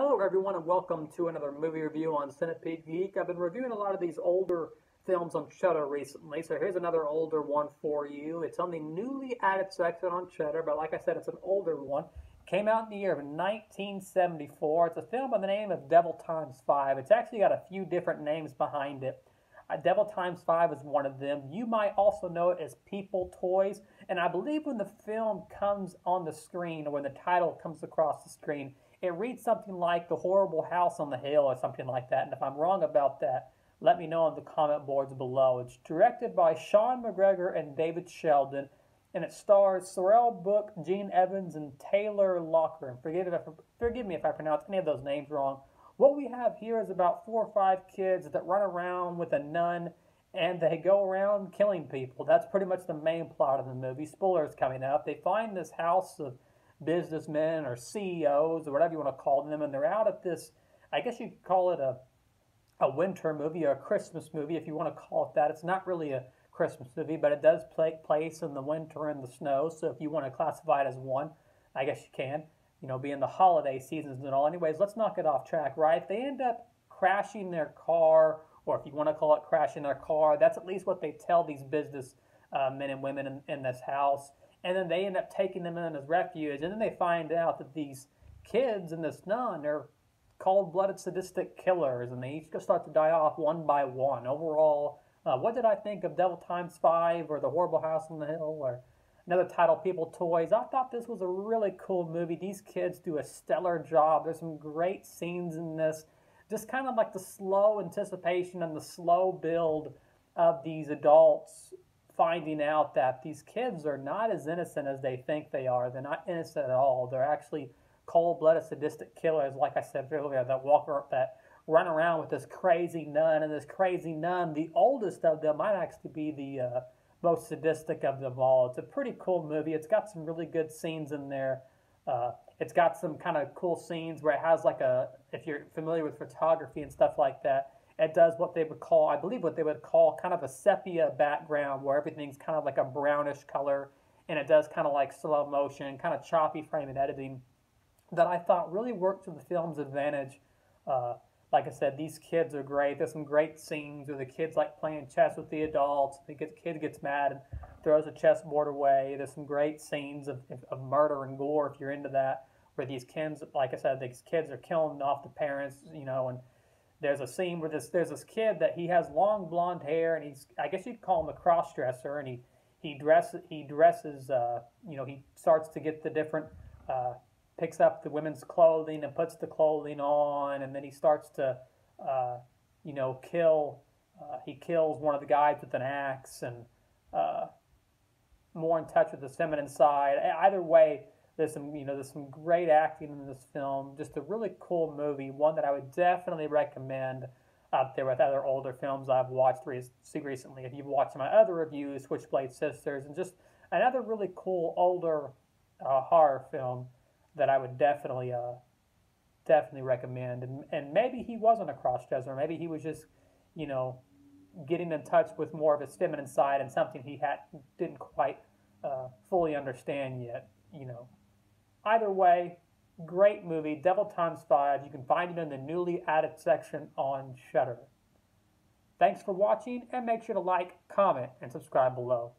Hello, everyone, and welcome to another movie review on Centipede Geek. I've been reviewing a lot of these older films on Shudder recently, so here's another older one for you. It's on the newly added section on Shudder, but like I said, it's an older one. Came out in the year of 1974. It's a film by the name of Devil Times Five. It's actually got a few different names behind it. Devil Times Five is one of them. You might also know it as People Toys, and I believe when the film comes on the screen, or when the title comes across the screen, it reads something like The Horrible House on the Hill or something like that. And if I'm wrong about that, let me know on the comment boards below. It's directed by Sean MacGregor and David Sheldon, and it stars Sorrell Booke, Gene Evans, and Taylor Locker. And forgive, if, forgive me if I pronounce any of those names wrong. What we have here is about four or five kids that run around with a nun and they go around killing people. That's pretty much the main plot of the movie. Spoilers coming up. They find this house of businessmen or CEOs or whatever you want to call them, and they're out at this. I guess you could call it a a winter movie or a Christmas movie, if you want to call it that. It's not really a Christmas movie, but it does take place in the winter and the snow. So if you want to classify it as one, I guess you can. You know, being the holiday seasons and all. Anyways, let's not get off track, right? They end up crashing their car, or if you want to call it crashing their car, that's at least what they tell these business uh, men and women in, in this house and then they end up taking them in as refuge, and then they find out that these kids and this nun are cold-blooded sadistic killers, and they each start to die off one by one. Overall, uh, what did I think of Devil Times Five or The Horrible House on the Hill or another title, People Toys? I thought this was a really cool movie. These kids do a stellar job. There's some great scenes in this. Just kind of like the slow anticipation and the slow build of these adults finding out that these kids are not as innocent as they think they are. They're not innocent at all. They're actually cold-blooded, sadistic killers, like I said earlier, that walk around, that run around with this crazy nun, and this crazy nun, the oldest of them, might actually be the uh, most sadistic of them all. It's a pretty cool movie. It's got some really good scenes in there. Uh, it's got some kind of cool scenes where it has like a, if you're familiar with photography and stuff like that, it does what they would call, I believe, what they would call kind of a sepia background where everything's kind of like a brownish color, and it does kind of like slow motion, kind of choppy frame and editing that I thought really worked to the film's advantage. Uh, like I said, these kids are great. There's some great scenes where the kids like playing chess with the adults. The kid gets mad and throws a chessboard away. There's some great scenes of, of murder and gore if you're into that. Where these kids, like I said, these kids are killing off the parents, you know, and there's a scene where this there's this kid that he has long blonde hair and he's I guess you'd call him a cross dresser and he he dresses he dresses uh, you know he starts to get the different uh, picks up the women's clothing and puts the clothing on and then he starts to uh, you know kill uh, he kills one of the guys with an axe and uh, more in touch with his feminine side either way there's some, you know, there's some great acting in this film. Just a really cool movie, one that I would definitely recommend up there with other older films I've watched recently. If you've watched my other reviews, Switchblade Sisters, and just another really cool older uh, horror film that I would definitely, uh, definitely recommend. And, and maybe he wasn't a cross-dresser. Maybe he was just, you know, getting in touch with more of his feminine side and something he had didn't quite uh, fully understand yet. You know, Either way, great movie, Devil Times 5. You can find it in the newly added section on Shudder. Thanks for watching, and make sure to like, comment, and subscribe below.